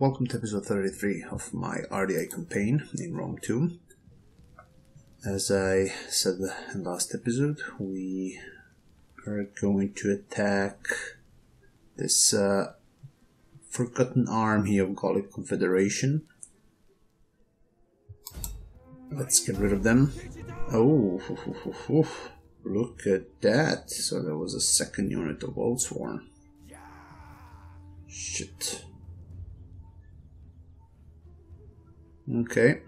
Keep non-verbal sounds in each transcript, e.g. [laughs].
Welcome to episode 33 of my Ardiaei campaign in Rome 2. As I said in the last episode, we are going to attack this uh, forgotten army of Gallic Confederation. Let's get rid of them. Oh, [laughs] look at that. So there was a second unit of Oathsworn. Shit. Okay.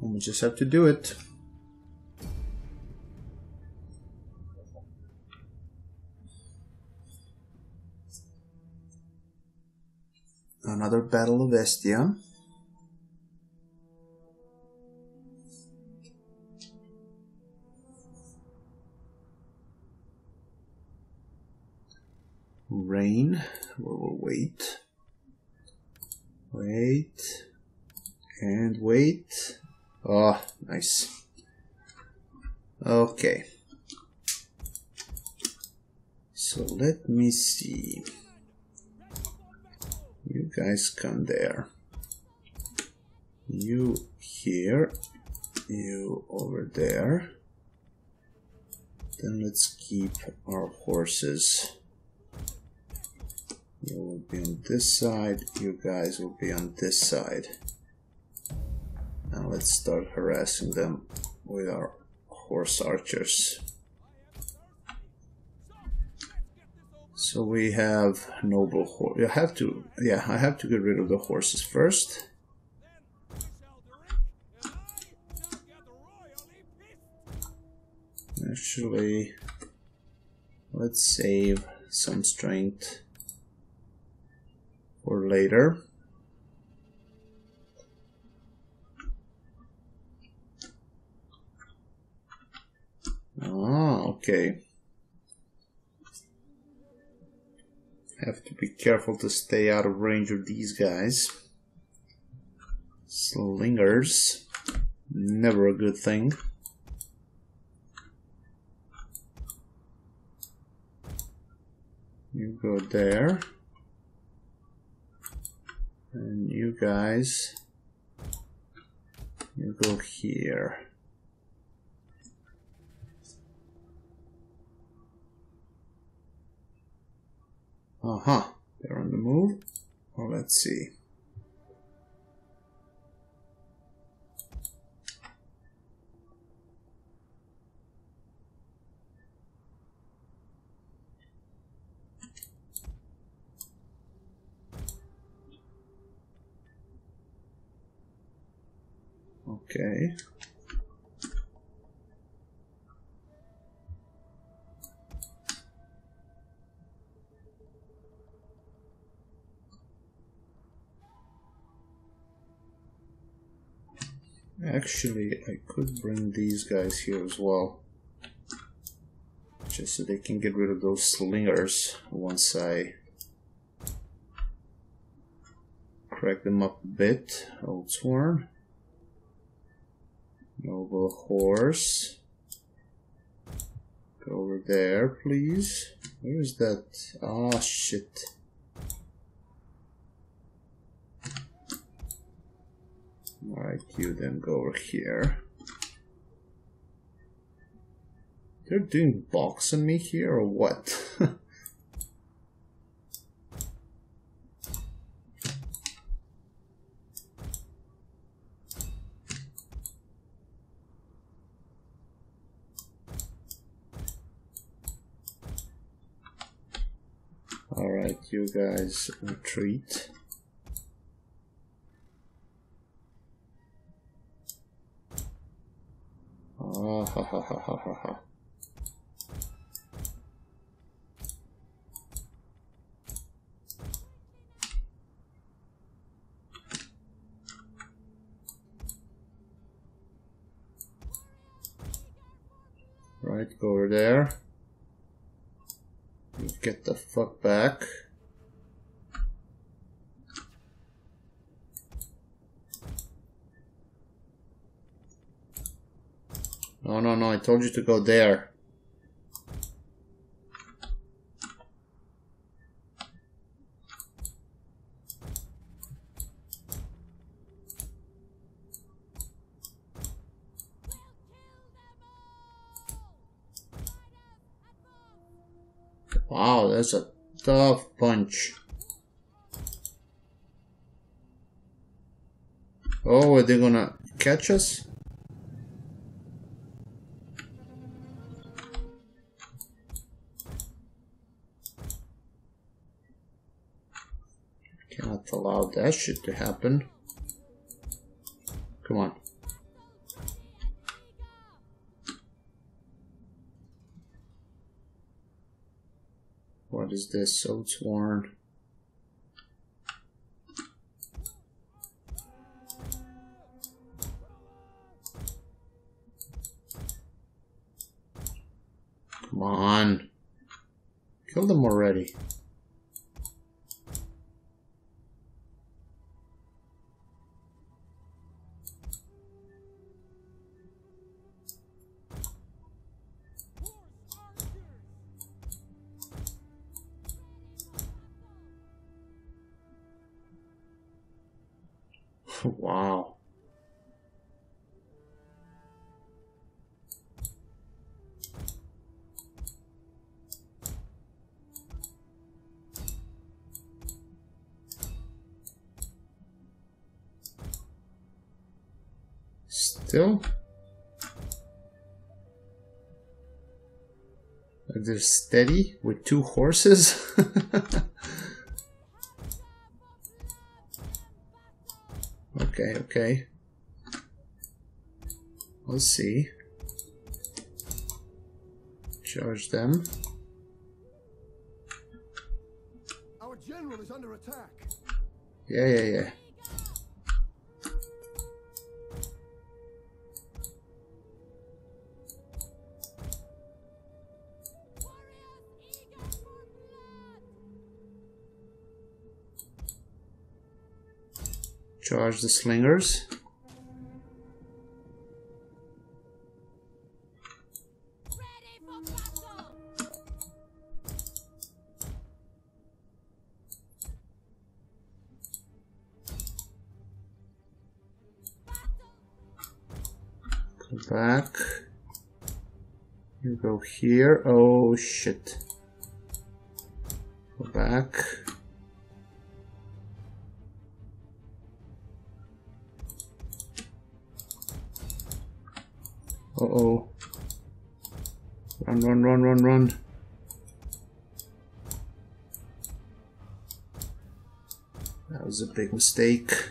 We just have to do it. Another Battle of Aestia. Rain. We will wait. Wait. And wait. Oh, nice. Okay. So let me see. You guys come there. You here. You over there. Then let's keep our horses. You will be on this side, you guys will be on this side. Now let's start harassing them with our horse archers. So we have noble horse. I have to, yeah, I have to get rid of the horses first. Actually, let's save some strength for later. Ah, okay. Have to be careful to stay out of range of these guys. Slingers. Never a good thing. You go there. And you guys, you go here. Uh-huh, they're on the move. Well, let's see. Okay. Actually, I could bring these guys here as well. Just so they can get rid of those slingers once I crack them up a bit. Oathsworn. Noble horse. Go over there, please. Where is that? Ah, oh, shit. Alright, you then go over here. They're doing box on me here or what? Alright, you guys retreat. Ah, ha, ha, ha, ha, ha, ha. Right, over there. Get the fuck back. no, no. I told you to go there. Wow, that's a tough punch. Oh, are they gonna catch us? That shit to happen. Come on. What is this? Oathsworn. Come on. Kill them already. They're steady with two horses? [laughs] okay, okay. Let's see. Charge them. Our general is under attack. Yeah, yeah, yeah. Charge the slingers. Back. You go here. Oh shit. Go back. Uh oh. Run, run, run, run, run. That was a big mistake.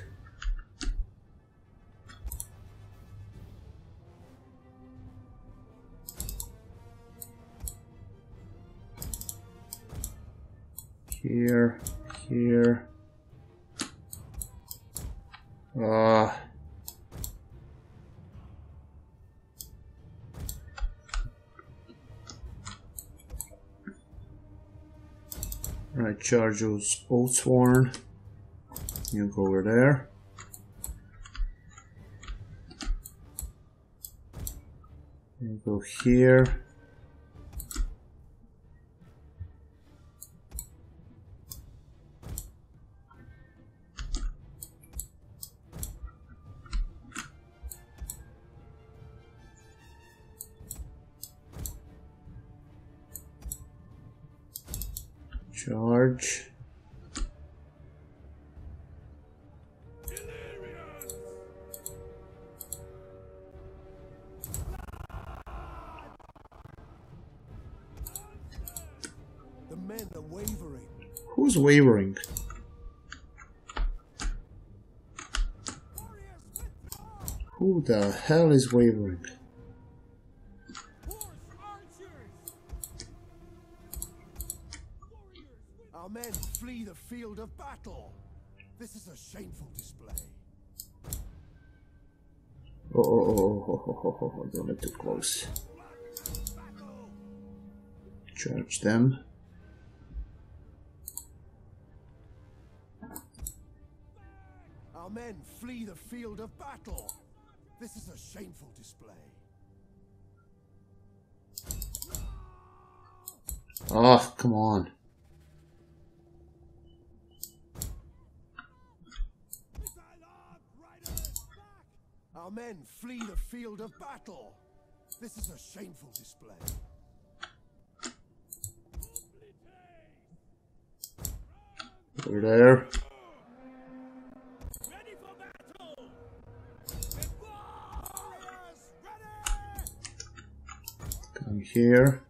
Charge those Oathsworn. You go over there. You go here. Charge. The men are wavering. Who's wavering? Who the hell is wavering? Oh, oh, oh, don't let too close. Charge them. Our men flee the field of battle. This is a shameful display. Oh, come on. Our men flee the field of battle. This is a shameful display. Over there. Ready for battle! Warriors, ready! Come here.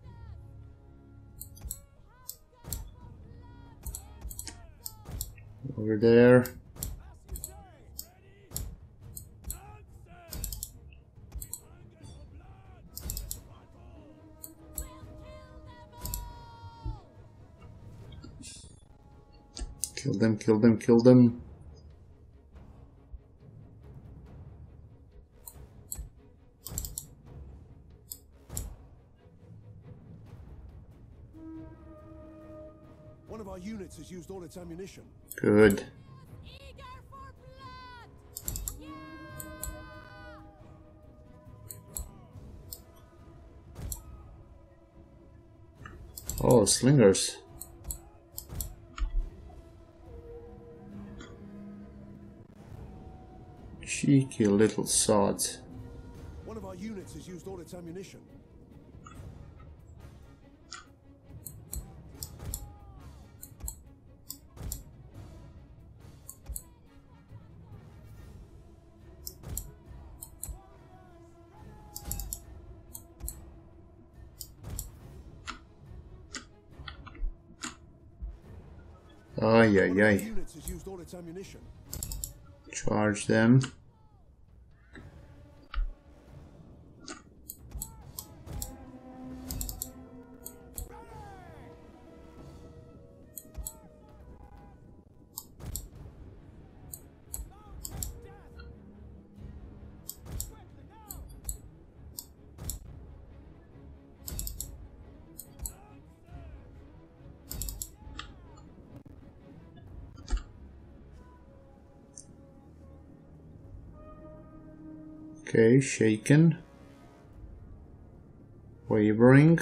Over there. Them, kill them, kill them. One of our units has used all its ammunition. Good. Eager for blood! Yeah! Oh, slingers. Cheeky little sods. One of our units has used all its ammunition. Ay, ay, One of our ay. units has used all its ammunition. Charge them. Okay, shaken. Wavering.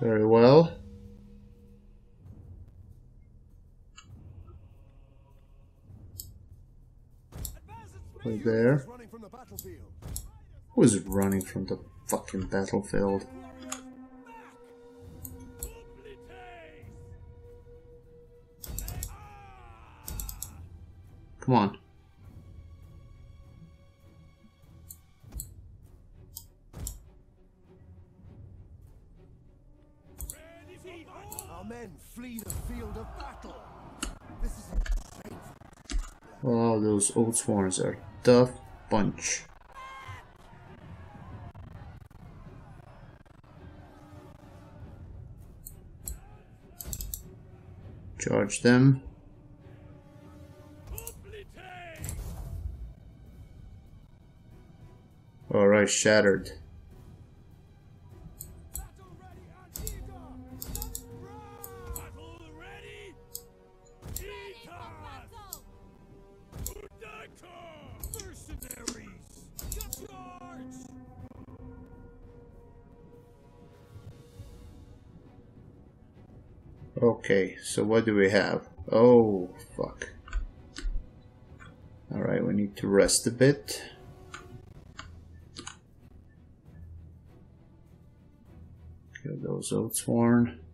Very well. Right there. Who's running from the fucking battlefield? Those Oathsworns are tough bunch. Charge them. Alright, shattered. Okay, so what do we have? Oh, fuck. Alright, we need to rest a bit. Get those Oathsworn. Riders,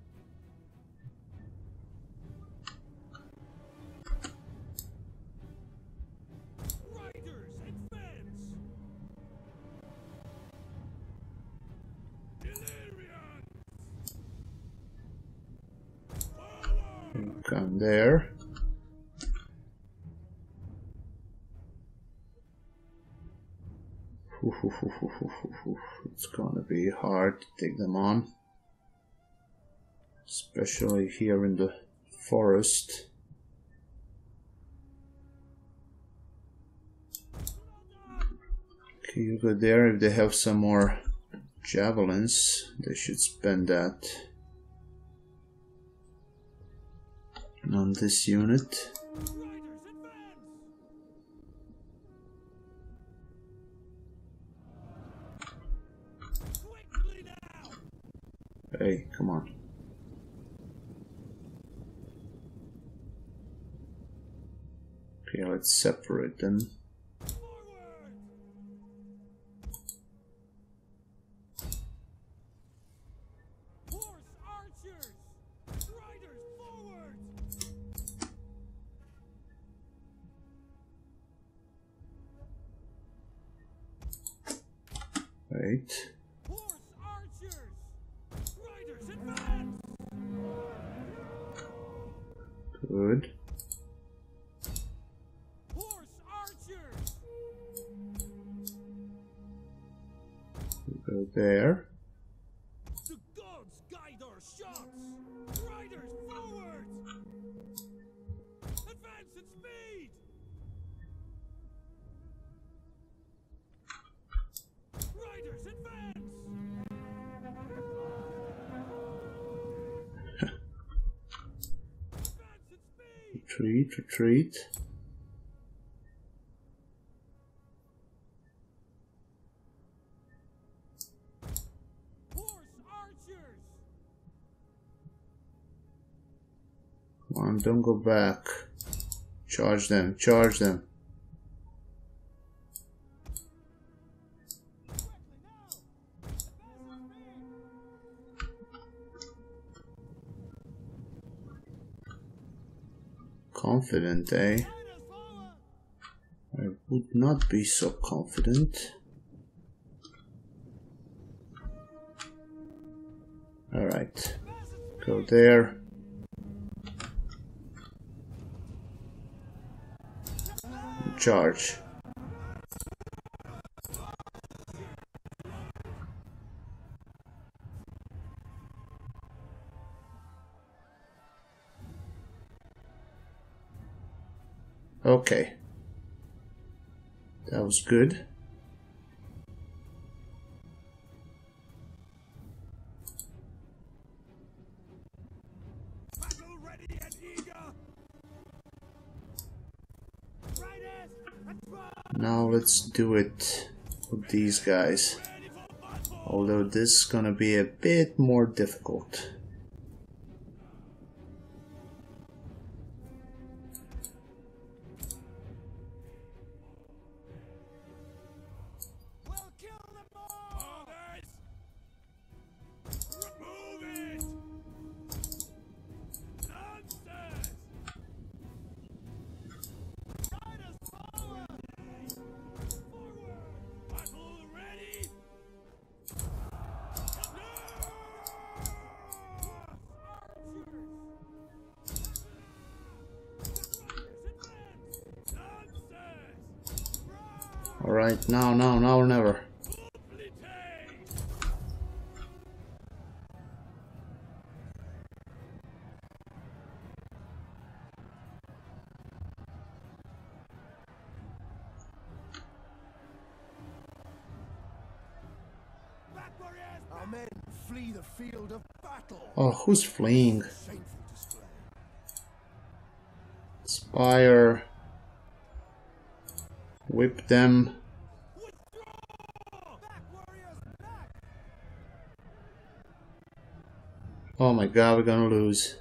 take them on. Especially here in the forest. Okay, you go there. If they have some more javelins, they should spend that on this unit. Hey, come on. Okay, let's separate them. Retreat, retreat. Horse archers! Come on, don't go back. Charge them, charge them. Confident, eh? I would not be so confident. Alright, go there. Charge. Okay. That was good. Now let's do it with these guys. Although this is gonna be a bit more difficult. Alright, now, now, now or never. Our men flee the field of battle. Oh, who's fleeing? Spire. Whip them. Back warriors! Back! Oh my god, we're gonna lose.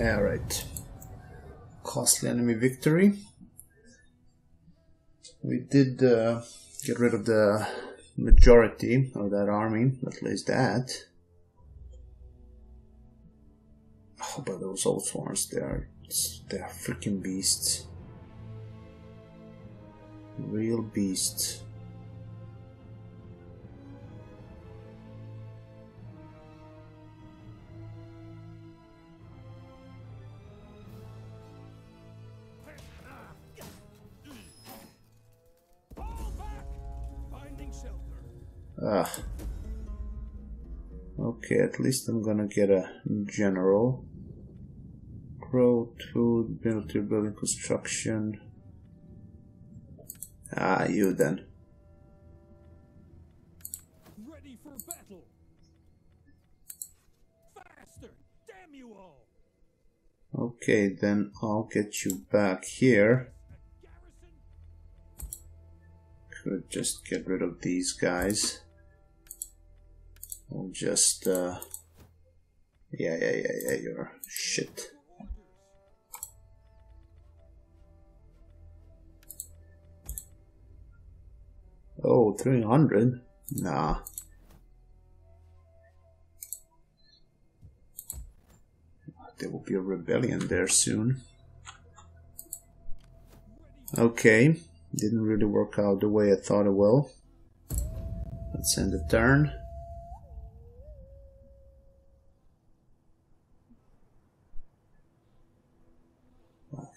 Alright. Costly enemy victory. We did uh, get rid of the majority of that army, at least that. Oh, but those Oathsworns, they are they are freaking beasts. Real beasts. Ah. Okay, at least I'm gonna get a general. Growth, food, military building construction. Ah, you then. Ready for battle! Faster! Damn you all! Okay, then I'll get you back here. Could just get rid of these guys. I'll just, uh, yeah, yeah, yeah, yeah, you're shit. Oh, 300? Nah. There will be a rebellion there soon. Okay, didn't really work out the way I thought it will. Let's end the turn.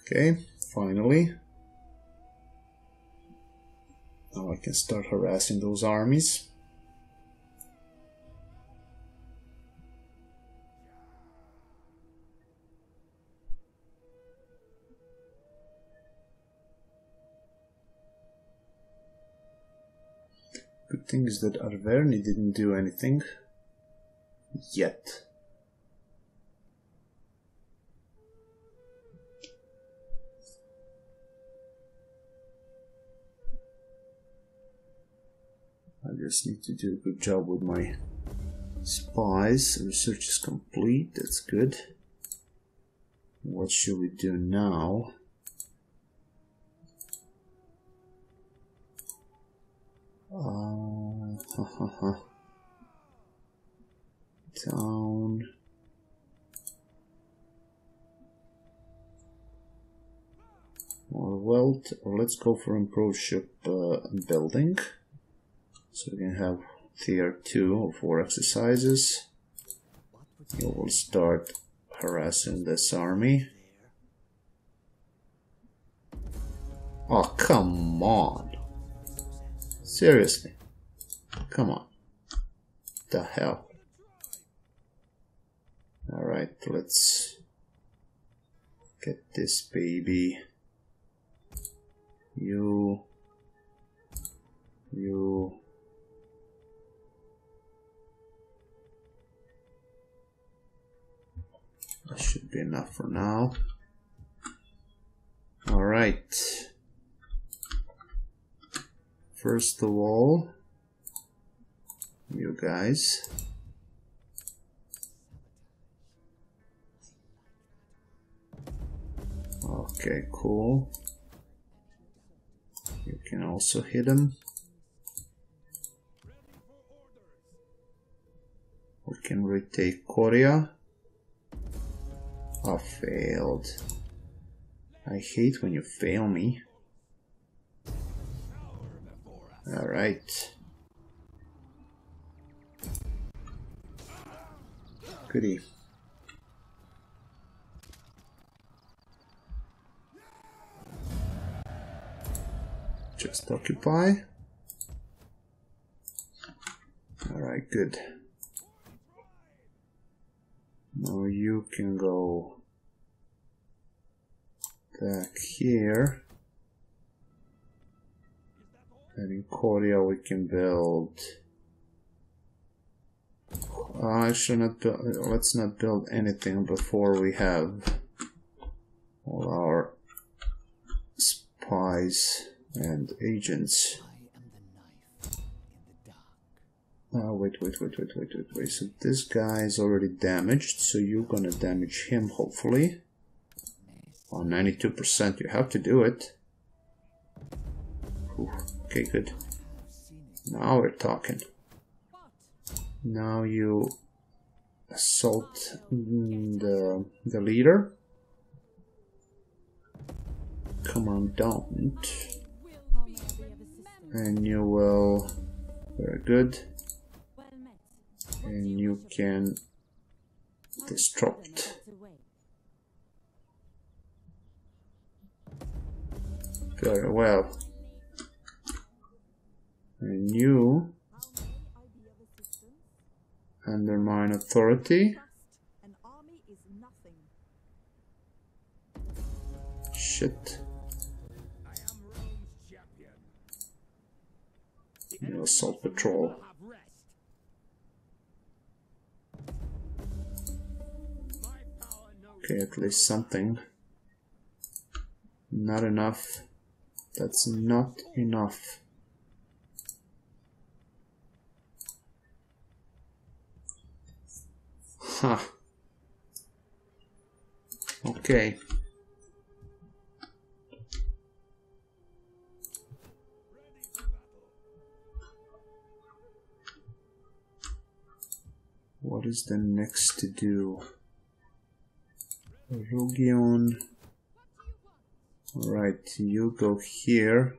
Okay, finally. Now I can start harassing those armies. Good thing is that Arverni didn't do anything yet. I just need to do a good job with my spies. Research is complete, that's good. What should we do now? Uh, [laughs] ha, ha, ha. Town. Or wealth, or let's go for improved ship uh, building. So we can have tier 2 or 4 exercises. You will start harassing this army. Oh, come on. Seriously. Come on. The hell. Alright, let's get this baby. You. You. That should be enough for now. Alright. First of all, you guys. Okay, cool. You can also hit him. We can retake Korea. I failed. I hate when you fail me. Alright. Goody. Just occupy. Alright, good. Now you can go back here. And in Korea we can build... Uh, actually, not build, let's not build anything before we have all our spies and agents. Oh, wait, wait, wait, wait, wait, wait, wait. So this guy is already damaged, so you're gonna damage him, hopefully. On 92%, you have to do it. Whew. Okay, good. Now we're talking. Now you assault the, the leader. Come on, don't. And you will... Very good. And you can disrupt. Very well. And you undermine authority. Shit. You assault patrol. Okay, at least something. Not enough. That's not enough. Huh. Okay. What is the next to do? Rugion. Alright, you go here.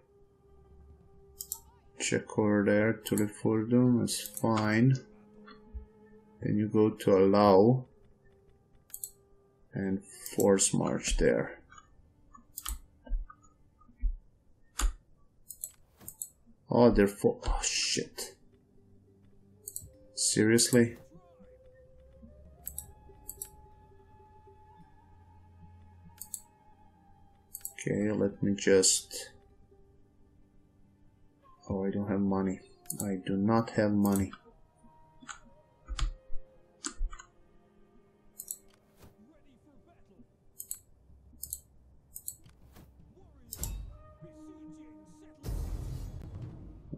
Check over there to the Fordum, is fine. Then you go to allow and force march there. Oh, they're for oh shit. Seriously? Okay, let me just... Oh, I don't have money. I do not have money.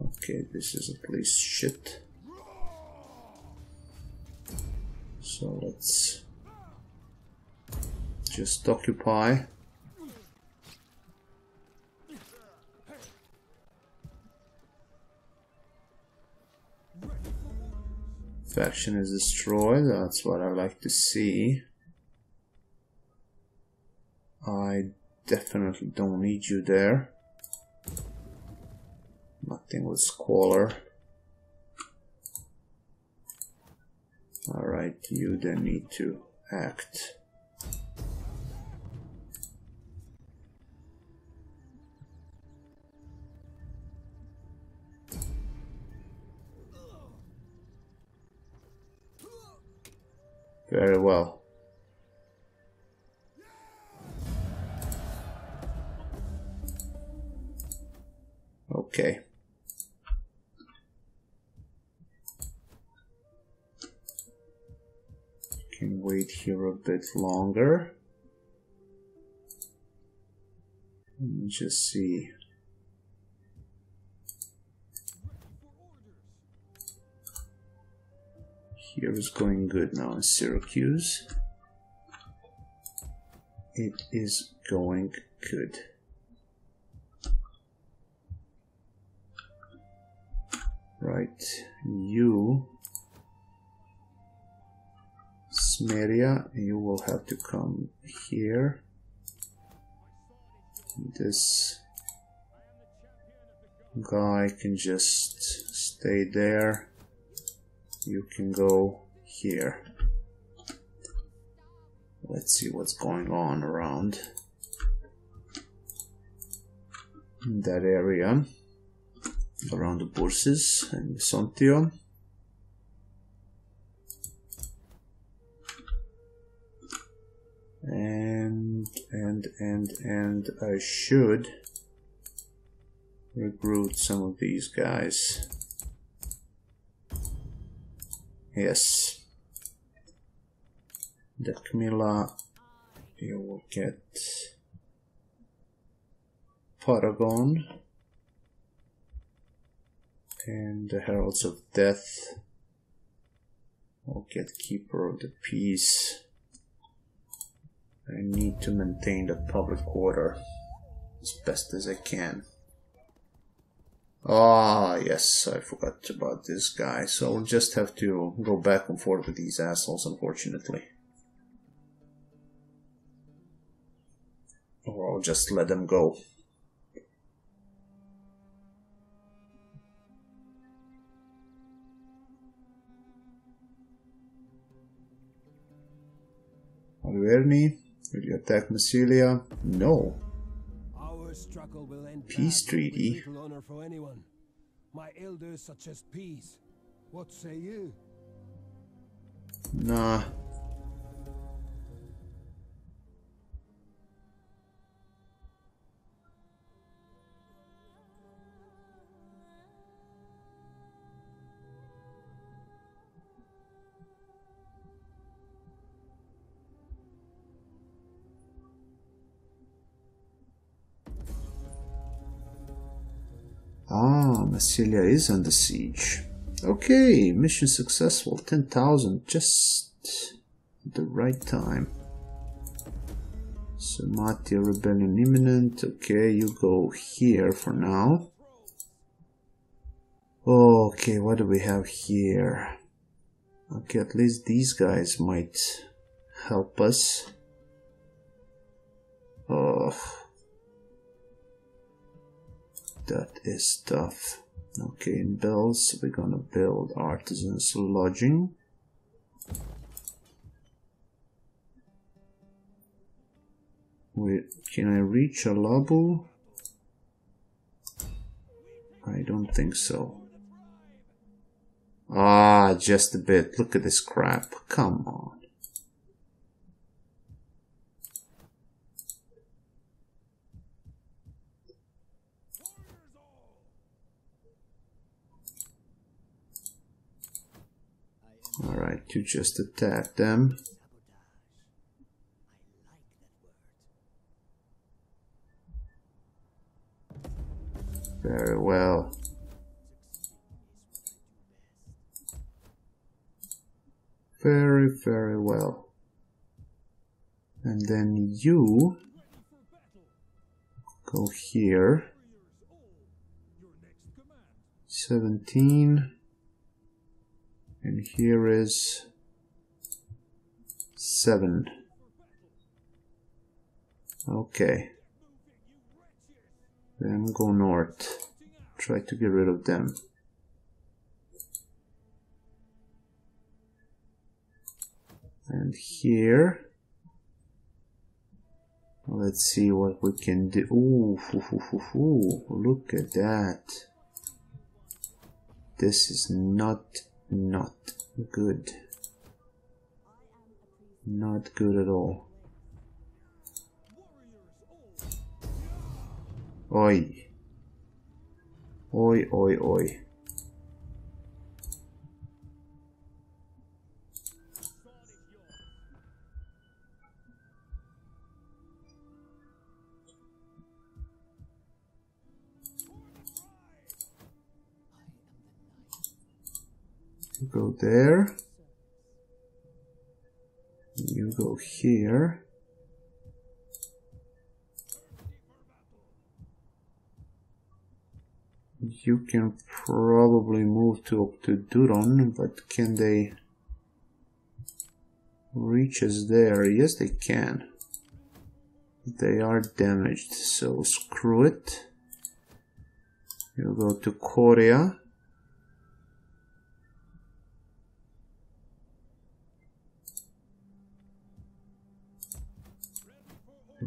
Okay, this is at least shit. So let's just occupy. Faction is destroyed, that's what I like to see. I definitely don't need you there. Nothing with Squalor. Alright, you then need to act. Very well. Okay. Can wait here a bit longer. Let me just see. Here is going good now in Syracuse. It is going good. Right, you, Smeria, you will have to come here. This guy can just stay there. You can go here. Let's see what's going on around that area around the Bourses and Sontio. And, and, and, and I should recruit some of these guys. Yes. That Camilla, you will get Paragon and the Heralds of Death will get Keeper of the Peace. I need to maintain the public order as best as I can. Ah, yes, I forgot about this guy, so I'll just have to go back and forth with these assholes, unfortunately. Or I'll just let them go. Arverni, will you attack Massilia? No. Peace treaty? little honor for anyone. My elders suggest peace. What say you? Nah. Massilia is under siege. Okay, mission successful. 10,000, just the right time. Sarmatia rebellion imminent. Okay, you go here for now. Okay, what do we have here? Okay, at least these guys might help us. Oh, that is tough. Okay, in bells, we're gonna build artisans lodging. Wait, can I reach Alabu? I don't think so. Ah, just a bit. Look at this crap. Come on. Alright, you just attack them. Very well. Very, very well. And then you go here. 17 and here is 7 okay. Then go north. Try to get rid of them. And here let's see what we can do. Ooh, look at that. This is not not good. Not good at all. Oi. Oi oi oi go there. You go here. You can probably move to to Duron, but can they reach us there? Yes, they can. They are damaged, so screw it. You go to Korea.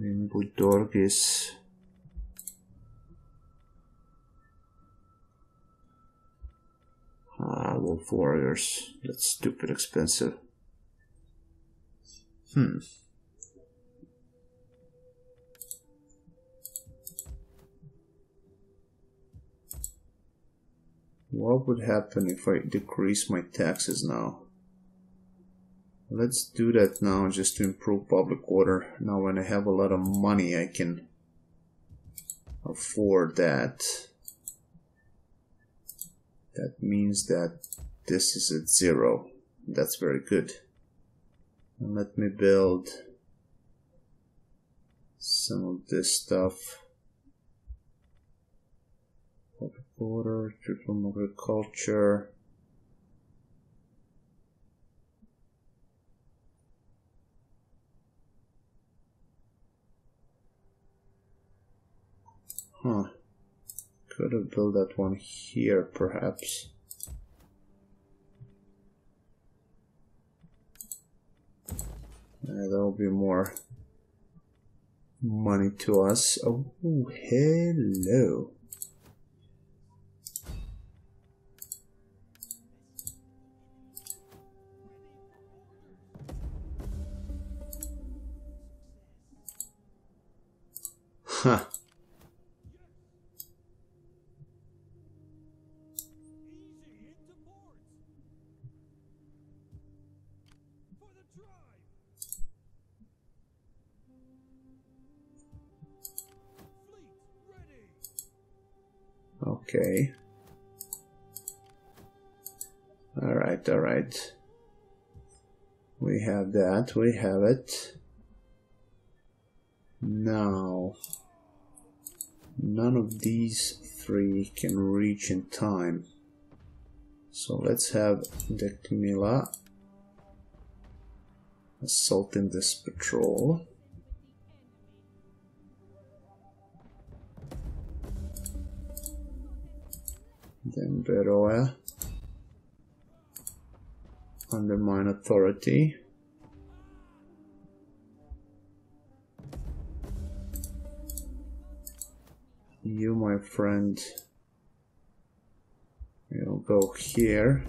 And in Budorgis. Ah, Wolf Warriors. That's stupid expensive. Hmm. What would happen if I decrease my taxes now? Let's do that now just to improve public order. Now when I have a lot of money I can afford that. That means that this is at zero. That's very good. And let me build some of this stuff. Public order, triple agriculture. Huh. Could have built that one here, perhaps. Uh, that'll be more money to us. Oh, hello. Huh. Okay. Alright, alright. We have that, we have it. Now, none of these three can reach in time. So let's have Decmila assaulting this patrol. Then Beroa undermine authority. You, my friend, you'll go here.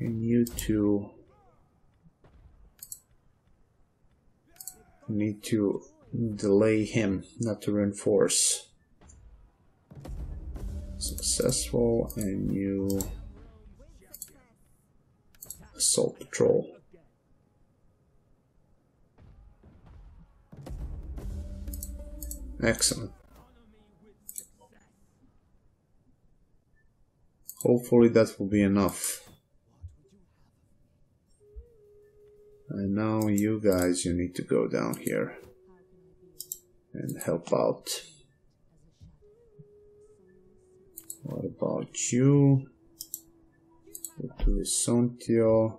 And you two need to delay him, not to reinforce. Successful, and you assault patrol. Excellent. Hopefully that will be enough. And now you guys, you need to go down here and help out. What about you? Go to Vesontio.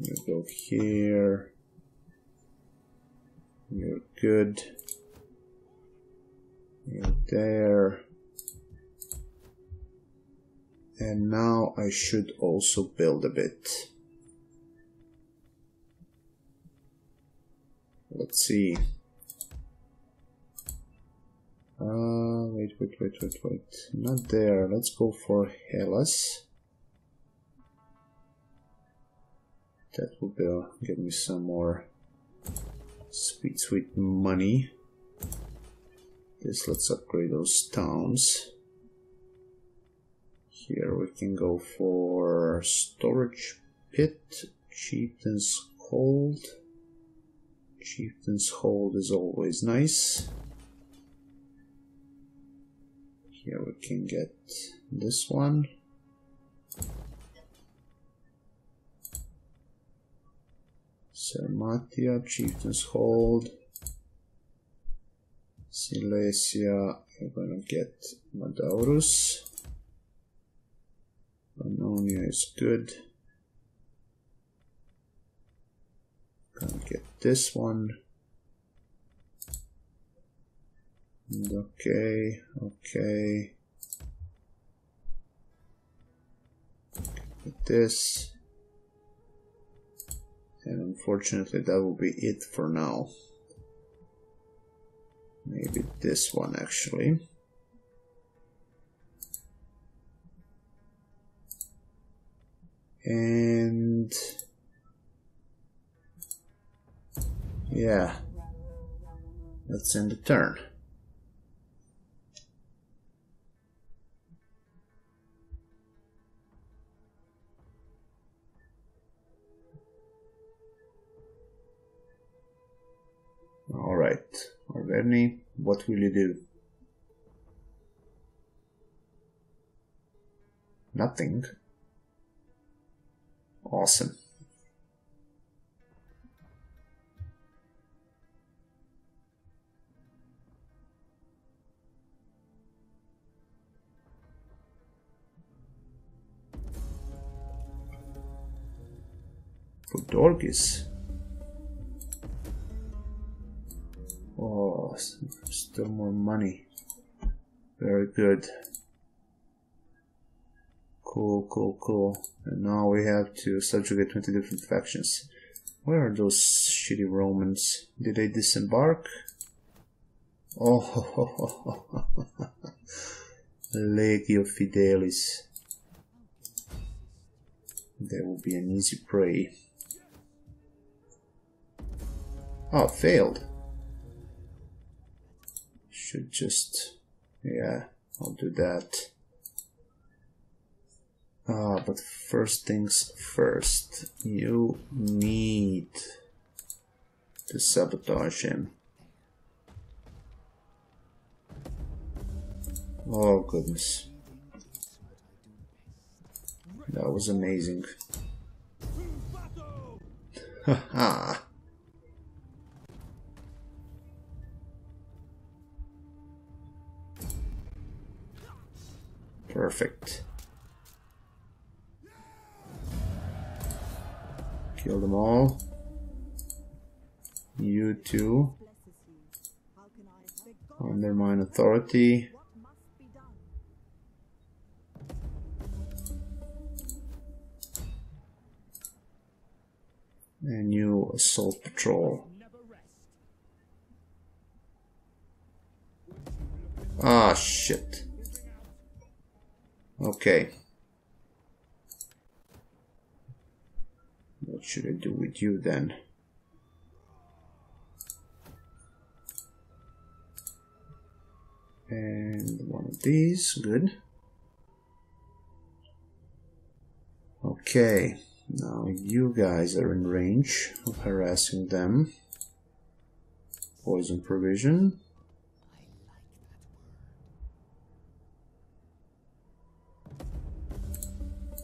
You go here. You're good. You're there. And now I should also build a bit. Let's see. Uh, wait, wait, wait, wait, wait. Not there. Let's go for Hellas. That will give me some more Sweet, sweet money. Yes, let's upgrade those towns. Here we can go for storage pit, chieftain's hold. Chieftain's hold is always nice. Here we can get this one. Sarmatia, Chieftain's Hold. Silesia, we're gonna get Madaurus. Pannonia is good. Gonna get this one. And okay, okay. Get this. And unfortunately that will be it for now. Maybe this one actually. And yeah, let's end the turn. Alright, Arverni, what will you do? Nothing. Awesome. Dorgis. Oh, still more money. Very good. Cool, cool, cool. And now we have to subjugate 20 different factions. Where are those shitty Romans? Did they disembark? Oh, [laughs] Legio Fidelis. They will be an easy prey. Oh, failed should just, yeah, I'll do that. Ah, but first things first, you need to sabotage him. Oh goodness. That was amazing. [laughs] Haha. Perfect. Kill them all. You too. Undermine authority. And you assault patrol. Ah, shit. Okay. What should I do with you then? And one of these, good. Okay, now you guys are in range of harassing them. Poison provision. Excellent. You can call me Nyx. I will see it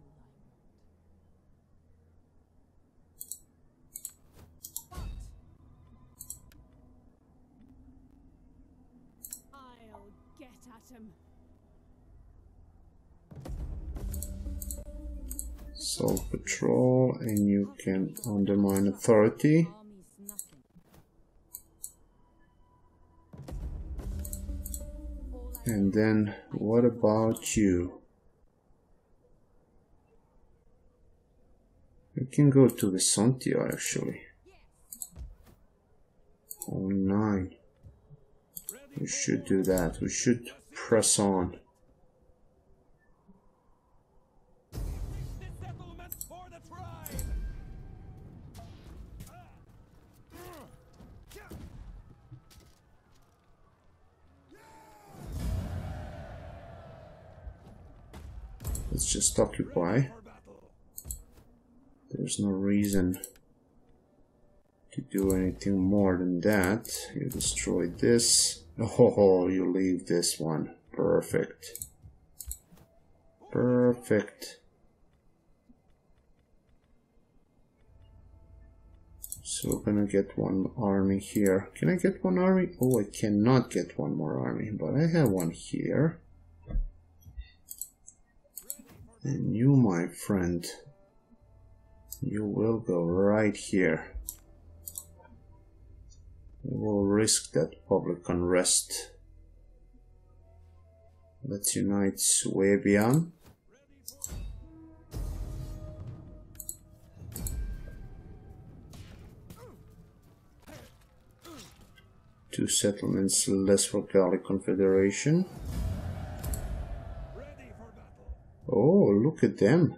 undermine authority. And then, what about you? You can go to Vesontio actually. Oh, nine. We should do that. We should press on. Just occupy. There's no reason to do anything more than that. You destroy this. Oh, [laughs] you leave this one. Perfect. Perfect. So we're gonna get one army here. Can I get one army? Oh, I cannot get one more army, but I have one here. And you, my friend, you will go right here. We will risk that public unrest. Let's unite Suabia. Two settlements less for Gallic Confederation. Oh, look at them.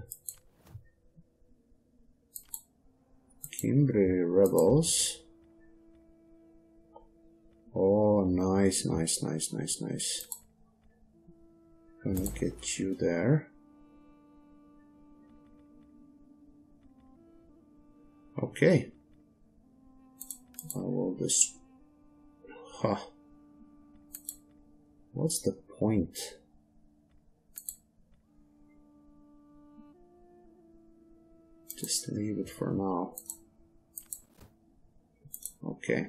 Cimbri rebels. Oh, nice, nice, nice, nice, nice. Gonna get you there. Okay. I will just. Huh. What's the point? Just leave it for now. Okay.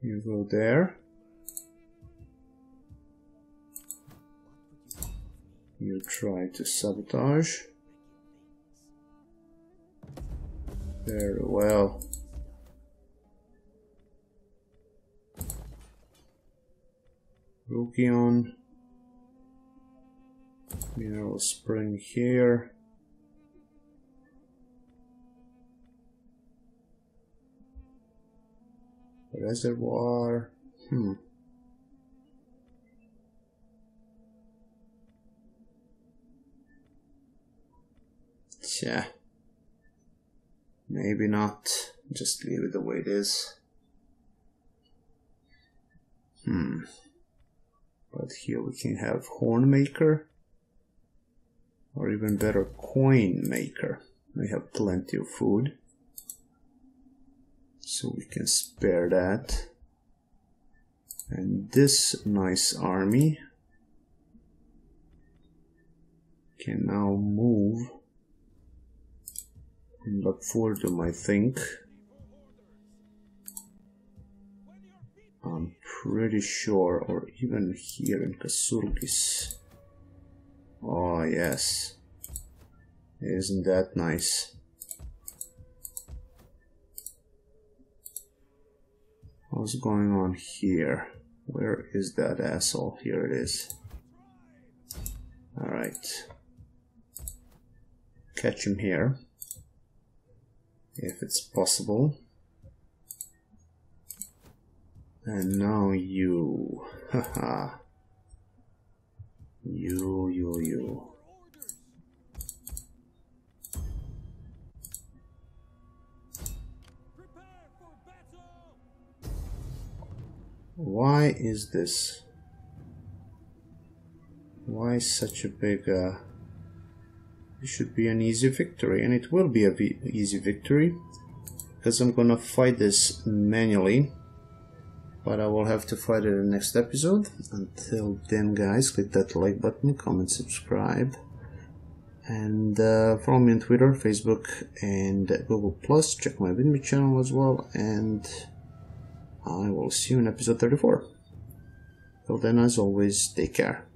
You go there. You try to sabotage. Very well. Rukion. Mineral spring here. Reservoir. Hmm. Yeah. Maybe not. Just leave it the way it is. Hmm. But here we can have horn maker. Or even better, coin maker. We have plenty of food. So we can spare that. And this nice army can now move in Lupfurdum, I think. I'm pretty sure, or even here in Casurgis. Oh, ah, yes. Isn't that nice? What's going on here? Where is that asshole? Here it is. Alright. Catch him here. If it's possible. And now you. Haha. you, you, you. Why is this? Why such a big, uh... It should be an easy victory, and it will be a easy victory. Because I'm gonna fight this manually. But I will have to fight it in the next episode. Until then, guys, click that like button, comment, subscribe. And uh, follow me on Twitter, Facebook, and Google+. Plus. Check my Vidme channel as well. And I will see you in episode 34. Till then, as always, take care.